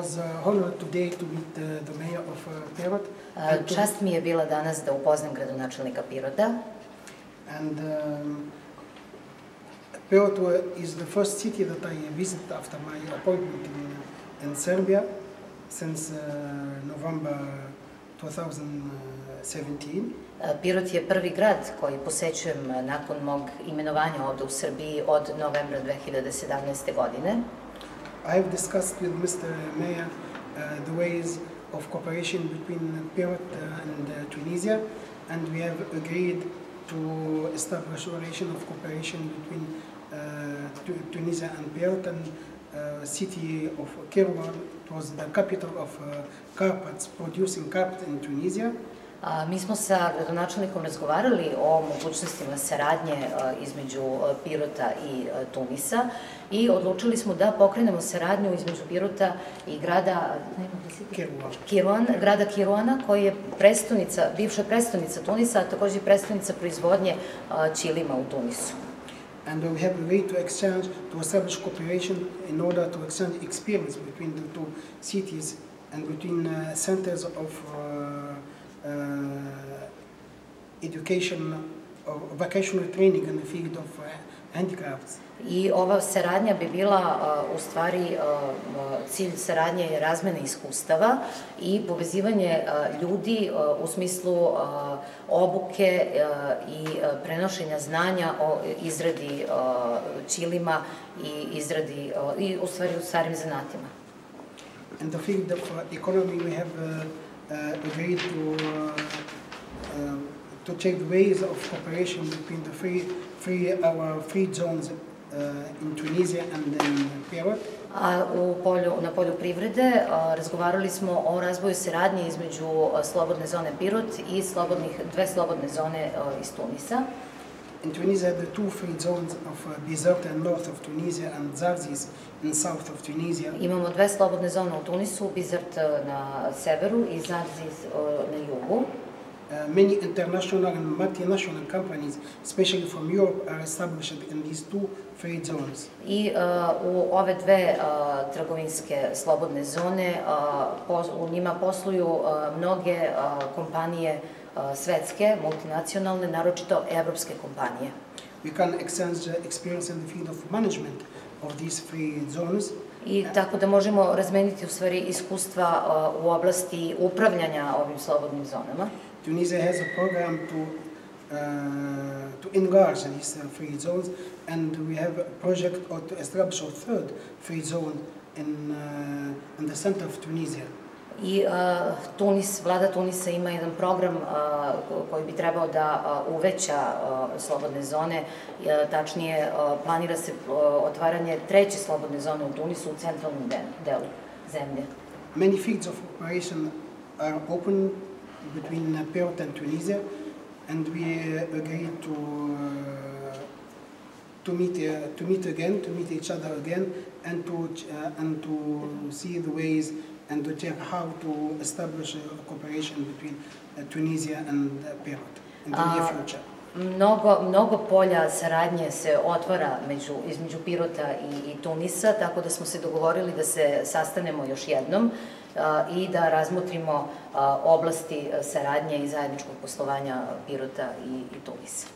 was uh, honored today to meet the mayor of uh, to- Čast mi je bila danas da upoznam gradonačelnika Pirota. And um, wa- is the first city that I visited after my appointment in, in Serbia since uh, November 2017. Pirot je prvi grad koji posećujem nakon mog imenovanja ovde u Srbiji od novembra 2017. godine. I have discussed with Mr. Mayor uh, the ways of cooperation between Beirut and uh, Tunisia, and we have agreed to establish a relation of cooperation between uh, Tunisia and Beirut and uh, city of Kirwan. It was the capital of carpets, producing carpet in Tunisia. Mi smo sa gradonačelnikom razgovarali o mogućnostima saradnje a, između a, Pirota i a, Tunisa i odlučili smo da pokrenemo saradnju između Pirota i grada da. Kiruan, grada Kiruana, koji je prestonica, bivša prestonica Tunisa, a takođe i prestonica proizvodnje a, ćilima u Tunisu. And we have a way to exchange, to establish cooperation in order to exchange experience between the two cities and between uh, centers of uh, education, or vocational training in the field of uh, handicrafts. I ova saradnja bi bila a, u stvari a, a, cilj saradnje je razmena iskustava i povezivanje a, ljudi u smislu obuke i prenošenja znanja o izradi a, ćilima i izradi i u stvari u starim zanatima. In the field of uh, economy, we have uh, uh, agreed to uh, uh, to check ways of cooperation between the free, free our free zones uh, in Tunisia and in Beirut. A u polju, na polju privrede a, razgovarali smo o razvoju saradnje između slobodne zone Pirot i slobodnih, dve slobodne zone a, iz Tunisa. In Tunisia, the two free zones of uh, Bizerte in north of Tunisia and Zarzis in south of Tunisia. Imamo dve slobodne zone u Tunisu, Bizart a, na severu i Zarzis a, na jugu. Uh, many international and multinational companies, especially from Europe, are established in these two free zones. I a, u ove dve a, trgovinske slobodne zone, pos, u njima posluju a, mnoge a, kompanije a, svetske, multinacionalne, naročito evropske kompanije. We can exchange uh, experience in the field of management of these free zones. I tako da možemo razmeniti u stvari iskustva u oblasti upravljanja ovim slobodnim zonama. Tunisia has a program to uh, to enlarge these uh, free zones, and we have a project to establish a third free zone in uh, in the center of Tunisia. I a, Tunis, vlada Tunisa ima jedan program ko- koji bi trebao da a, uveća slobodne zone, tačnije planira se otvaranje treće slobodne zone u Tunisu u centralnom de- delu zemlje. Many fields of operation are open between uh, Beirut and Tunisia, and we uh, agreed to uh, to meet uh, to meet again, to meet each other again, and to uh, and to see the ways and to check how to establish a cooperation between uh, Tunisia and uh, Beirut in the near future. Mnogo, mnogo polja saradnje se otvara među, između Pirota i, i Tunisa, tako da smo se dogovorili da se sastanemo još jednom a, i da razmotrimo a, oblasti saradnje i zajedničkog poslovanja Pirota i, i Tunisa.